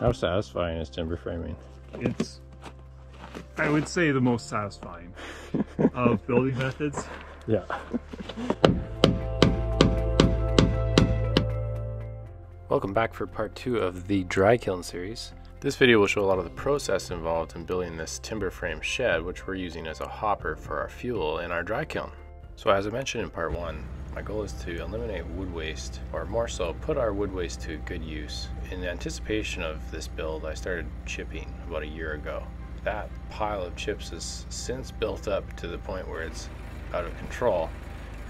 How satisfying is timber framing? It's, I would say, the most satisfying of building methods. Yeah. Welcome back for part two of the dry kiln series. This video will show a lot of the process involved in building this timber frame shed, which we're using as a hopper for our fuel in our dry kiln. So as I mentioned in part one, my goal is to eliminate wood waste, or more so, put our wood waste to good use. In anticipation of this build, I started chipping about a year ago. That pile of chips has since built up to the point where it's out of control,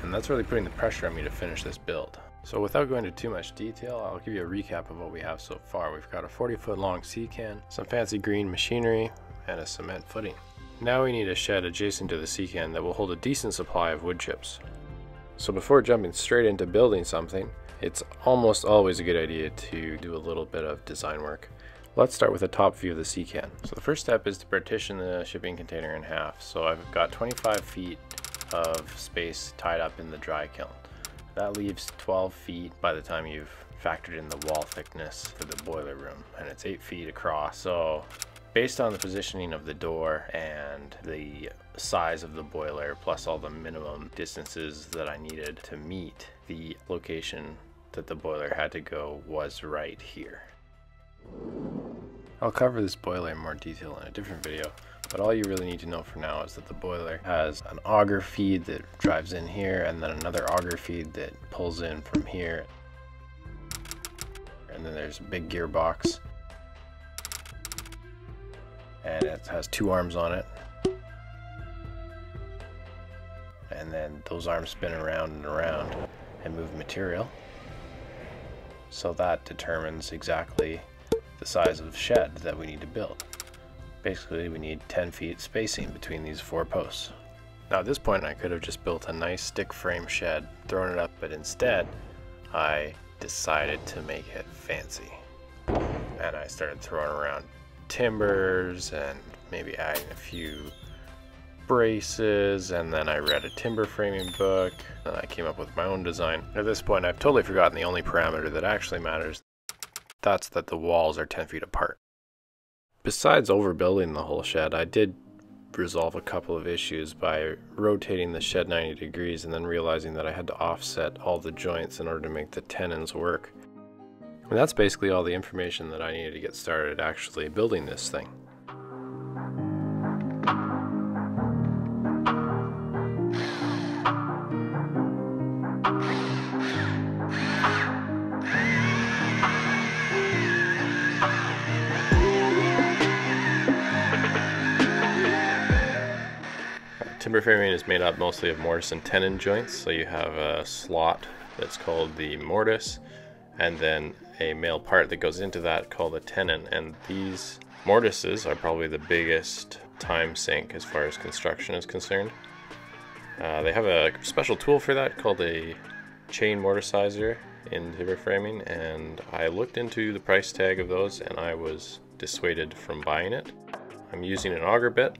and that's really putting the pressure on me to finish this build. So without going into too much detail, I'll give you a recap of what we have so far. We've got a 40 foot long sea can, some fancy green machinery, and a cement footing. Now we need a shed adjacent to the sea can that will hold a decent supply of wood chips. So before jumping straight into building something, it's almost always a good idea to do a little bit of design work. Let's start with a top view of the sea can. So the first step is to partition the shipping container in half. So I've got 25 feet of space tied up in the dry kiln. That leaves 12 feet by the time you've factored in the wall thickness for the boiler room and it's 8 feet across. So based on the positioning of the door and the size of the boiler plus all the minimum distances that I needed to meet the location that the boiler had to go was right here. I'll cover this boiler in more detail in a different video, but all you really need to know for now is that the boiler has an auger feed that drives in here and then another auger feed that pulls in from here. And then there's a big gearbox and it has two arms on it. And then those arms spin around and around and move material. So that determines exactly the size of shed that we need to build. Basically we need 10 feet spacing between these four posts. Now at this point I could have just built a nice stick frame shed thrown it up but instead I decided to make it fancy. And I started throwing around timbers and maybe adding a few braces and then I read a timber framing book and I came up with my own design. At this point I've totally forgotten the only parameter that actually matters. That's that the walls are 10 feet apart. Besides overbuilding the whole shed, I did resolve a couple of issues by rotating the shed 90 degrees and then realizing that I had to offset all the joints in order to make the tenons work. And that's basically all the information that I needed to get started actually building this thing. Timber framing is made up mostly of mortise and tenon joints, so you have a slot that's called the mortise, and then a male part that goes into that called a tenon. And these mortises are probably the biggest time sink as far as construction is concerned. Uh, they have a special tool for that called a chain mortisizer in timber framing, and I looked into the price tag of those and I was dissuaded from buying it. I'm using an auger bit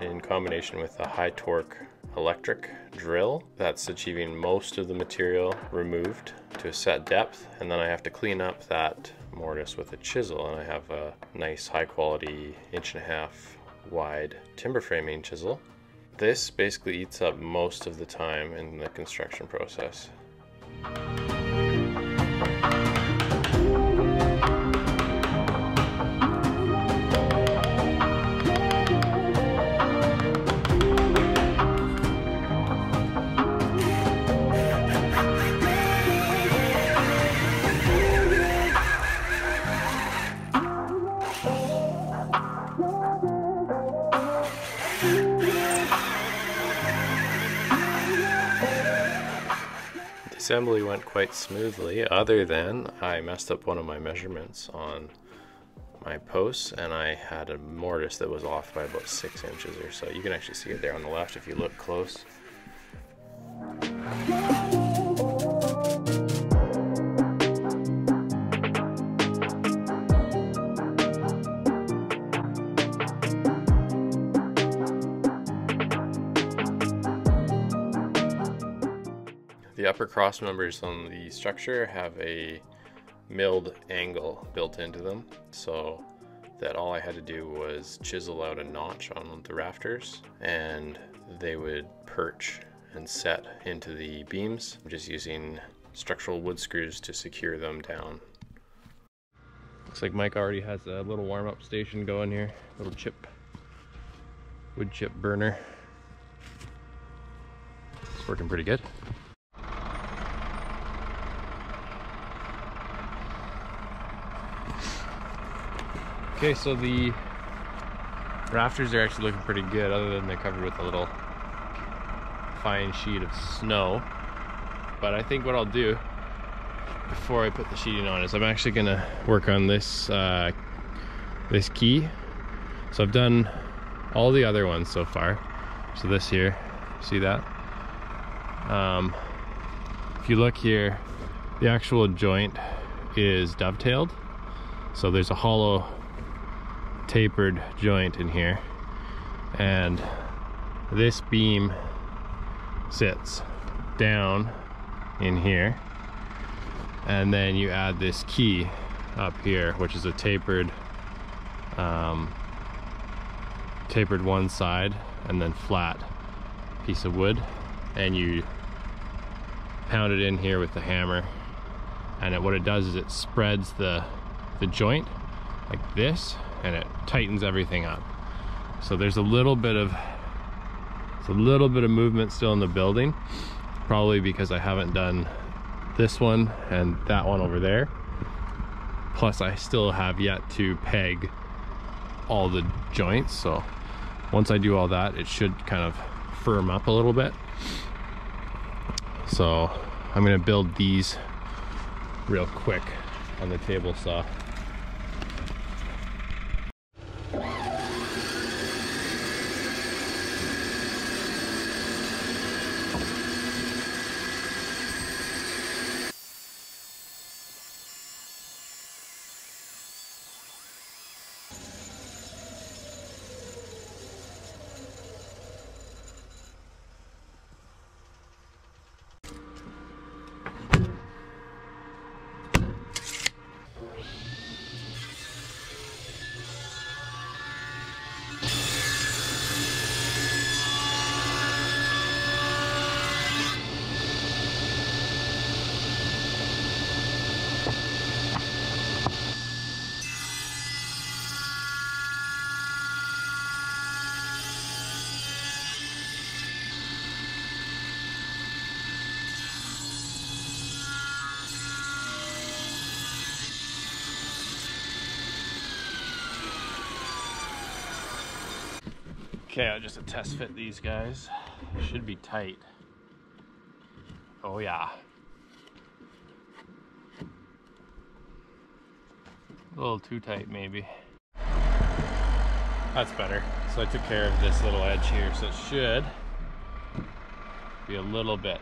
in combination with a high torque electric drill that's achieving most of the material removed to a set depth and then I have to clean up that mortise with a chisel and I have a nice high quality inch and a half wide timber framing chisel. This basically eats up most of the time in the construction process. Assembly went quite smoothly other than I messed up one of my measurements on my posts and I had a mortise that was off by about six inches or so. You can actually see it there on the left if you look close. Upper cross members on the structure have a milled angle built into them so that all I had to do was chisel out a notch on the rafters and they would perch and set into the beams, I'm just using structural wood screws to secure them down. Looks like Mike already has a little warm-up station going here, little chip, wood chip burner. It's working pretty good. Okay, so the rafters are actually looking pretty good other than they're covered with a little fine sheet of snow. But I think what I'll do before I put the sheeting on is I'm actually gonna work on this uh, this key. So I've done all the other ones so far. So this here, see that? Um, if you look here, the actual joint is dovetailed. So there's a hollow tapered joint in here. And this beam sits down in here. And then you add this key up here which is a tapered um, tapered one side and then flat piece of wood. And you pound it in here with the hammer. And it, what it does is it spreads the the joint like this and it tightens everything up. So there's a little bit of a little bit of movement still in the building, probably because I haven't done this one and that one over there. Plus I still have yet to peg all the joints. So once I do all that, it should kind of firm up a little bit. So I'm gonna build these real quick on the table saw. Okay, I'll just a test fit these guys. Should be tight. Oh yeah. A little too tight maybe. That's better. So I took care of this little edge here, so it should be a little bit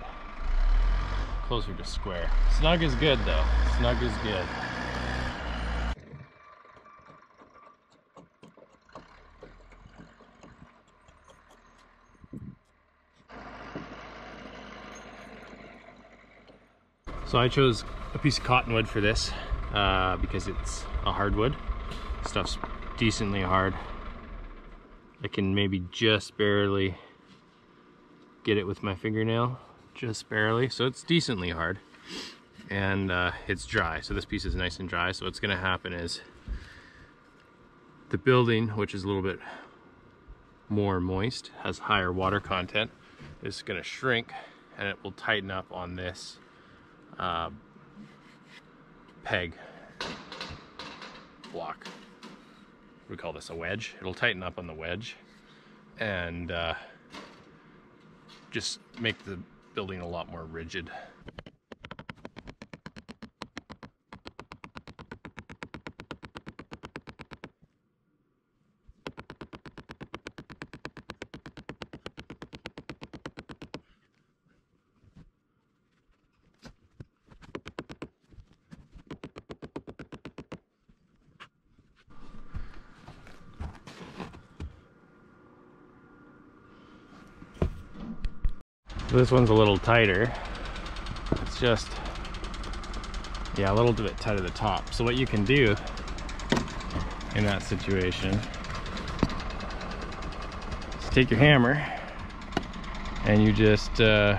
closer to square. Snug is good though. Snug is good. So I chose a piece of cottonwood for this uh, because it's a hardwood. Stuff's decently hard. I can maybe just barely get it with my fingernail, just barely. So it's decently hard and uh, it's dry. So this piece is nice and dry. So what's gonna happen is the building, which is a little bit more moist, has higher water content, is gonna shrink and it will tighten up on this uh, peg block. We call this a wedge. It'll tighten up on the wedge and uh, just make the building a lot more rigid. This one's a little tighter. It's just Yeah, a little bit tight at the top. So what you can do in that situation is take your hammer and you just uh,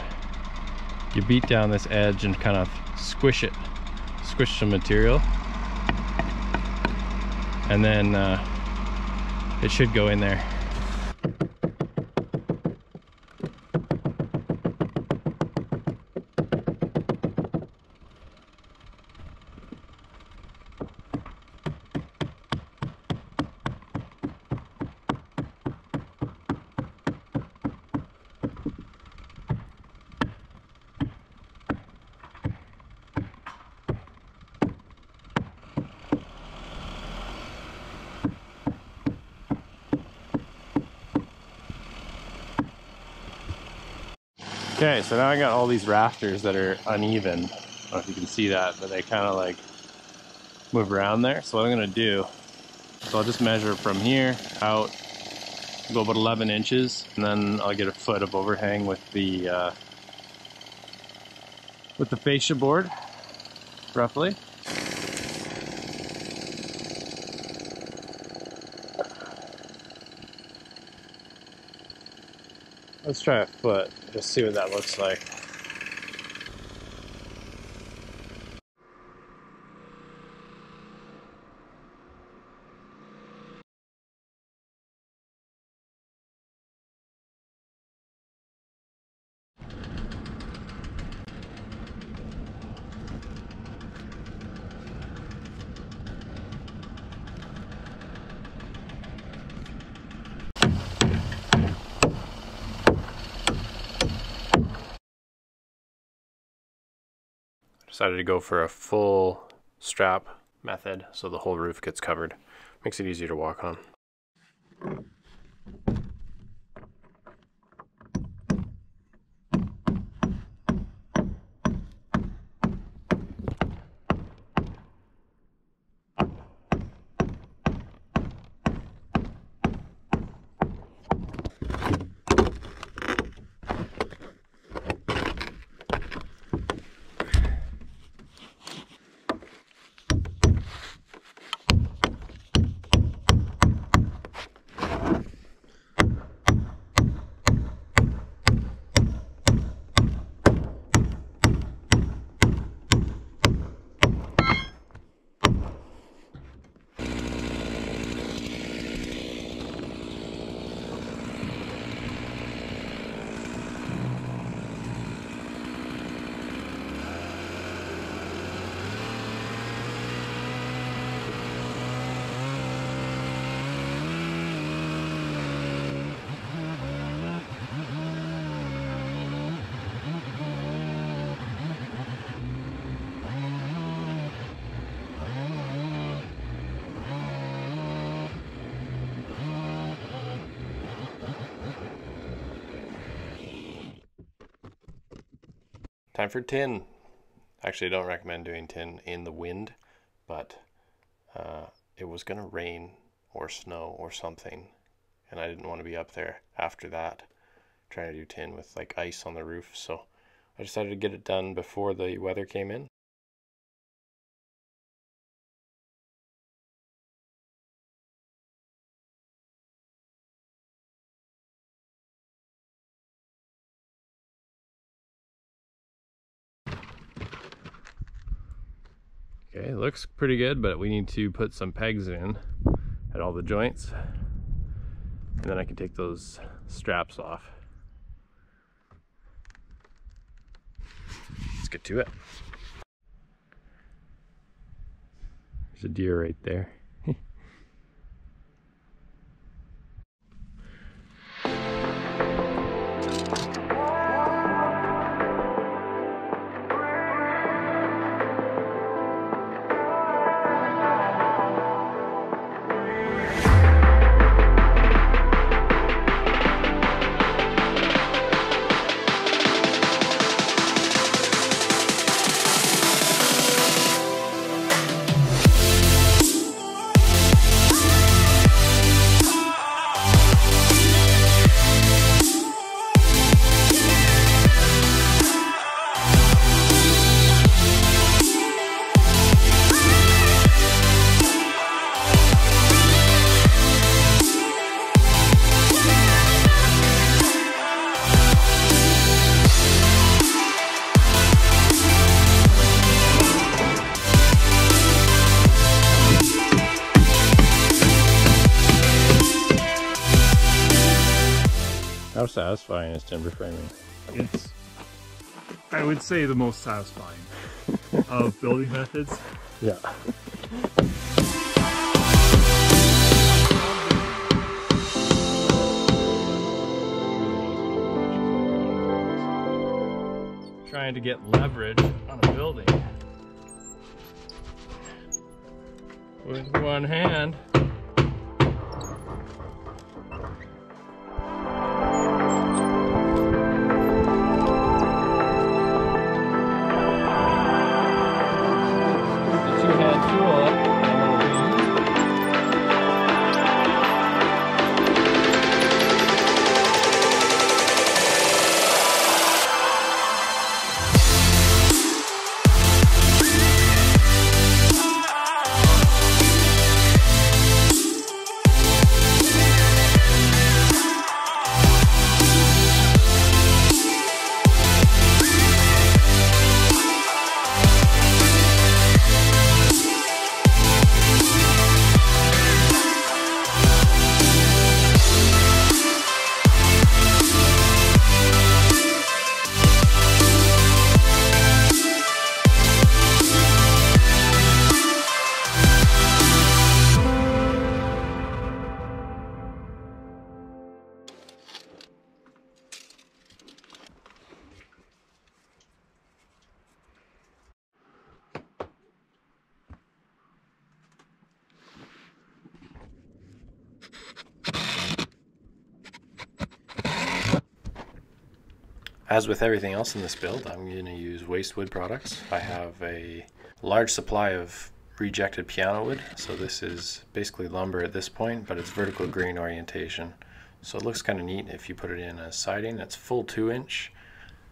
you beat down this edge and kind of squish it squish some material and then uh, it should go in there Okay, so now I got all these rafters that are uneven. I don't know if you can see that, but they kind of like move around there. So what I'm gonna do, so I'll just measure from here out, go about 11 inches, and then I'll get a foot of overhang with the uh, with the fascia board, roughly. Let's try a foot, just see what that looks like. Decided to go for a full strap method so the whole roof gets covered. Makes it easier to walk on. Time for tin. Actually, I don't recommend doing tin in the wind, but uh, it was going to rain or snow or something, and I didn't want to be up there after that trying to do tin with like ice on the roof. So I decided to get it done before the weather came in. Okay, looks pretty good, but we need to put some pegs in at all the joints. And then I can take those straps off. Let's get to it. There's a deer right there. Satisfying is timber framing? It's, I would say, the most satisfying of building methods. Yeah. Trying to get leverage on a building with one hand. As with everything else in this build, I'm going to use waste wood products. I have a large supply of rejected piano wood, so this is basically lumber at this point, but it's vertical grain orientation. So it looks kind of neat if you put it in a siding. It's full two inch,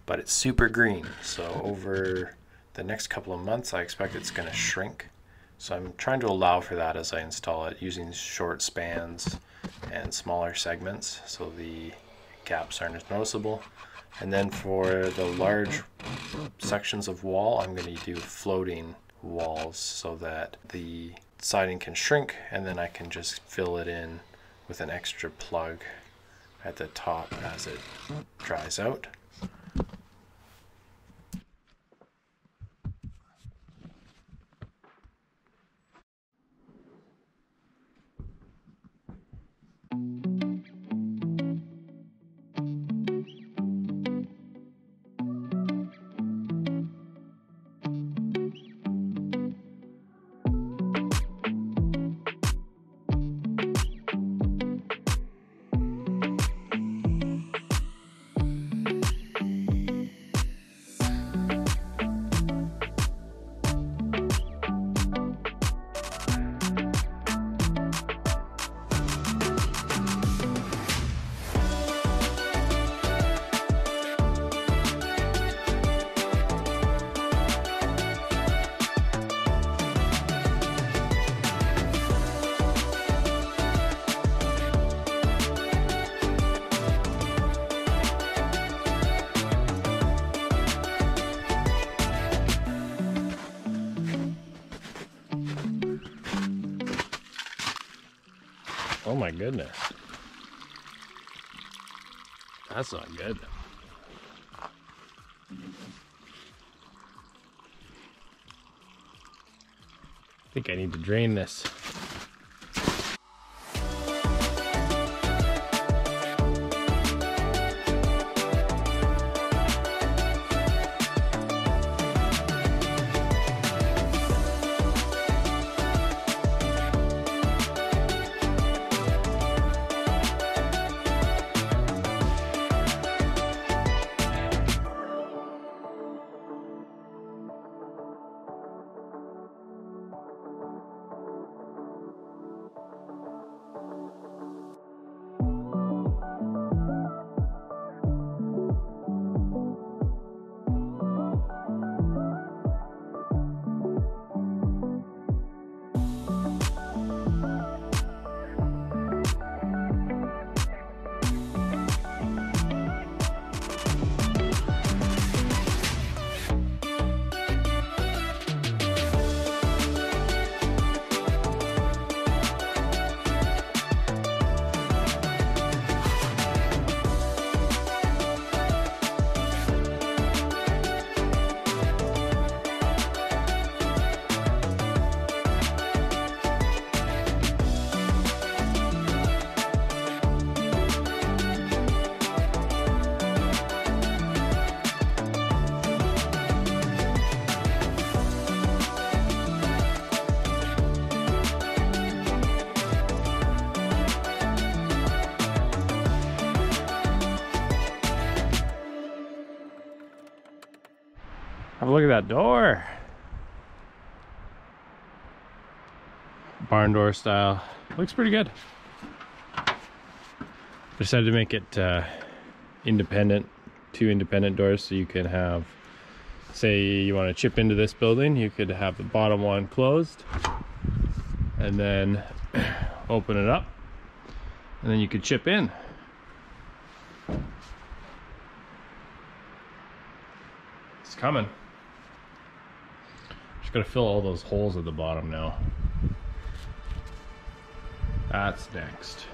but it's super green. So over the next couple of months, I expect it's going to shrink. So I'm trying to allow for that as I install it using short spans and smaller segments so the gaps aren't as noticeable. And then for the large sections of wall, I'm going to do floating walls so that the siding can shrink and then I can just fill it in with an extra plug at the top as it dries out. Goodness. That's not good. I think I need to drain this. Have a look at that door. Barn door style. Looks pretty good. Decided to make it uh, independent, two independent doors so you can have, say you want to chip into this building, you could have the bottom one closed and then open it up and then you could chip in. It's coming. Gotta fill all those holes at the bottom now. That's next.